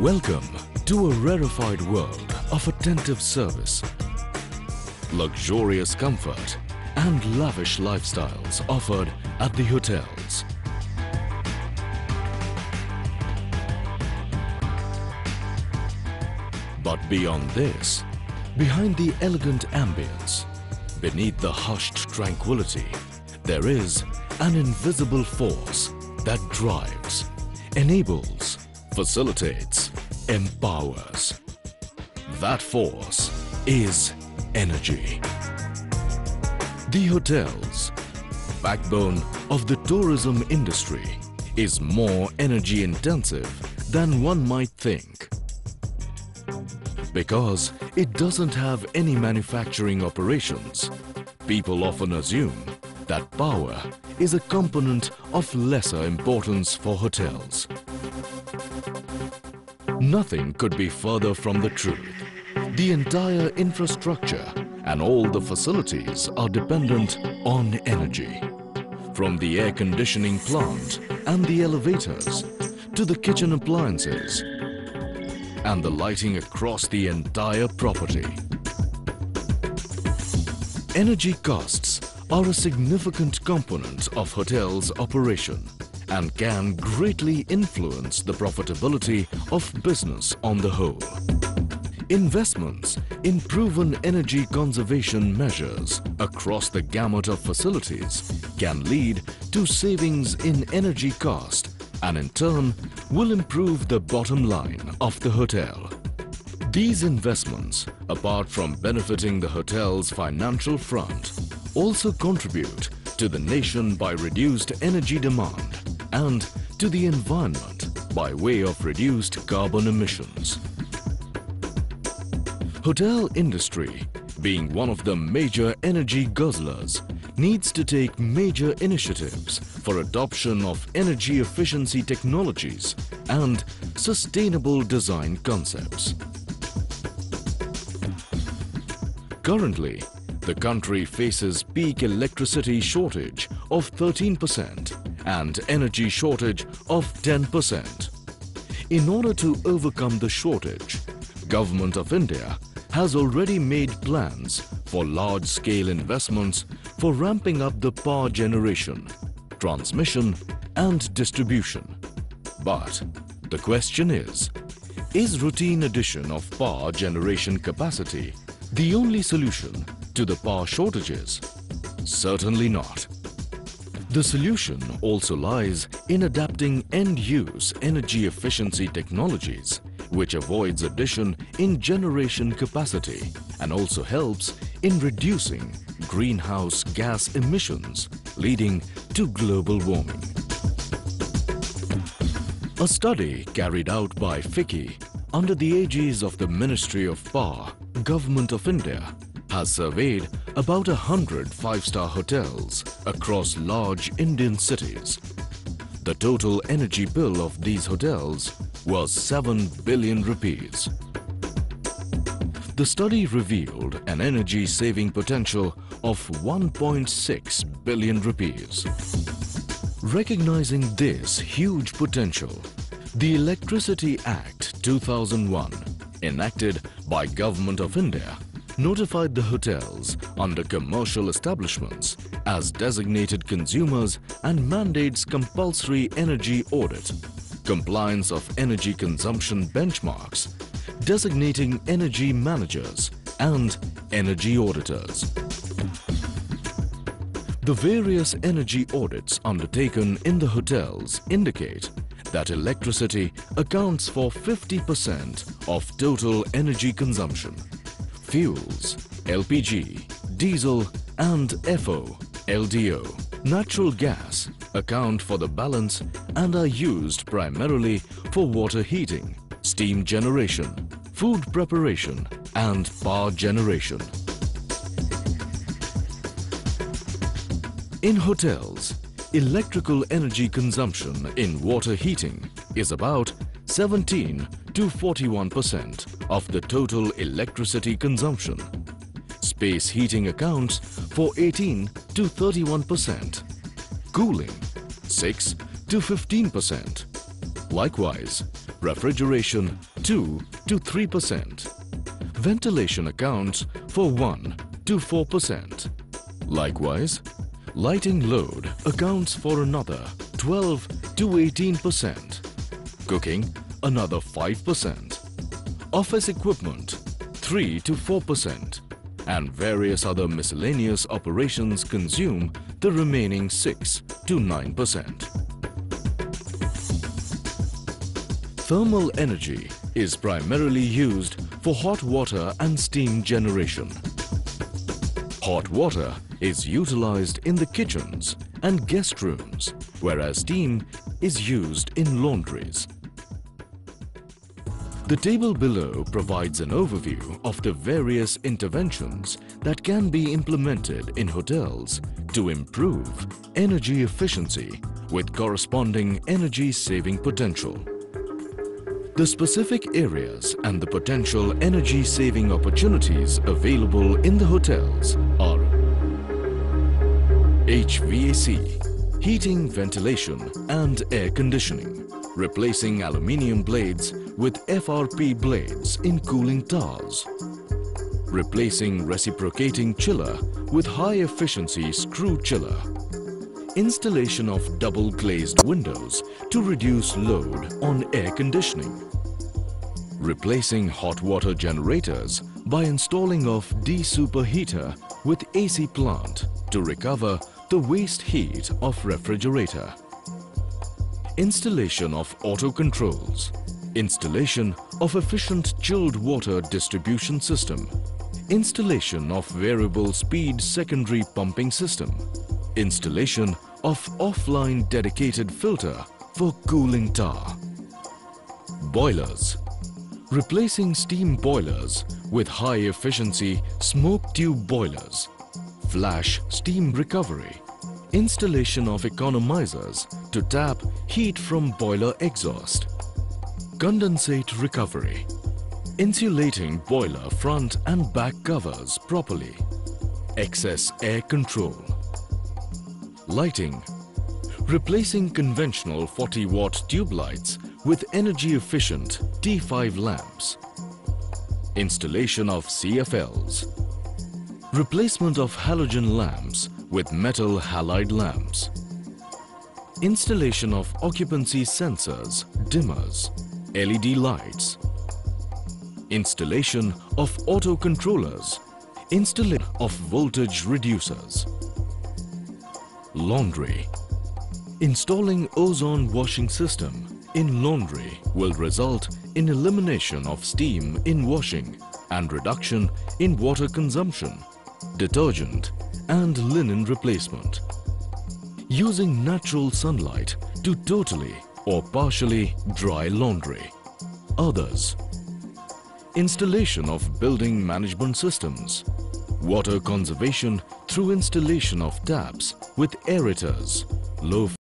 Welcome to a rarefied world of attentive service, luxurious comfort and lavish lifestyles offered at the hotels. But beyond this, behind the elegant ambience, beneath the hushed tranquility, there is an invisible force that drives, enables, facilitates, empowers. That force is energy. The hotels, backbone of the tourism industry, is more energy intensive than one might think. Because it doesn't have any manufacturing operations, people often assume that power is a component of lesser importance for hotels. Nothing could be further from the truth. The entire infrastructure and all the facilities are dependent on energy. From the air conditioning plant and the elevators to the kitchen appliances and the lighting across the entire property. Energy costs are a significant component of hotels' operation and can greatly influence the profitability of business on the whole. Investments in proven energy conservation measures across the gamut of facilities can lead to savings in energy cost and in turn will improve the bottom line of the hotel. These investments, apart from benefiting the hotel's financial front, also contribute to the nation by reduced energy demand and to the environment by way of reduced carbon emissions. Hotel industry, being one of the major energy guzzlers, needs to take major initiatives for adoption of energy efficiency technologies and sustainable design concepts. Currently, the country faces peak electricity shortage of 13% and energy shortage of 10%. In order to overcome the shortage, Government of India has already made plans for large-scale investments for ramping up the power generation, transmission and distribution. But the question is, is routine addition of power generation capacity the only solution to the power shortages? Certainly not. The solution also lies in adapting end-use energy efficiency technologies which avoids addition in generation capacity and also helps in reducing greenhouse gas emissions leading to global warming. A study carried out by FICCI under the aegis of the Ministry of Power, Government of India has surveyed about a hundred five-star hotels across large Indian cities. The total energy bill of these hotels was 7 billion rupees. The study revealed an energy saving potential of 1.6 billion rupees. Recognizing this huge potential, the Electricity Act 2001, enacted by Government of India, notified the hotels under commercial establishments as designated consumers and mandates compulsory energy audit, compliance of energy consumption benchmarks, designating energy managers and energy auditors. The various energy audits undertaken in the hotels indicate that electricity accounts for 50% of total energy consumption. Fuels, LPG, diesel and FO, LDO, natural gas account for the balance and are used primarily for water heating, steam generation, food preparation and power generation. In hotels, electrical energy consumption in water heating is about 17 to 41% of the total electricity consumption. Space heating accounts for 18 to 31%. Cooling 6 to 15%. Likewise, refrigeration 2 to 3%. Ventilation accounts for 1 to 4%. Likewise, lighting load accounts for another 12 to 18%. Cooking another 5%. Office equipment 3 to 4% and various other miscellaneous operations consume the remaining 6 to 9%. Thermal energy is primarily used for hot water and steam generation. Hot water is utilized in the kitchens and guest rooms, whereas steam is used in laundries. The table below provides an overview of the various interventions that can be implemented in hotels to improve energy efficiency with corresponding energy saving potential. The specific areas and the potential energy saving opportunities available in the hotels are HVAC, heating, ventilation and air conditioning, replacing aluminium blades with FRP blades in cooling towers. Replacing reciprocating chiller with high efficiency screw chiller. Installation of double glazed windows to reduce load on air conditioning. Replacing hot water generators by installing of de-superheater with AC plant to recover the waste heat of refrigerator. Installation of auto controls Installation of efficient chilled water distribution system. Installation of variable speed secondary pumping system. Installation of offline dedicated filter for cooling tower. Boilers. Replacing steam boilers with high efficiency smoke tube boilers. Flash steam recovery. Installation of economizers to tap heat from boiler exhaust Condensate recovery. Insulating boiler front and back covers properly. Excess air control. Lighting. Replacing conventional 40 watt tube lights with energy efficient T5 lamps. Installation of CFLs. Replacement of halogen lamps with metal halide lamps. Installation of occupancy sensors, dimmers, LED lights, installation of auto controllers, installation of voltage reducers, laundry. Installing ozone washing system in laundry will result in elimination of steam in washing and reduction in water consumption, detergent and linen replacement. Using natural sunlight to totally or partially dry laundry. Others. Installation of building management systems. Water conservation through installation of taps with aerators, low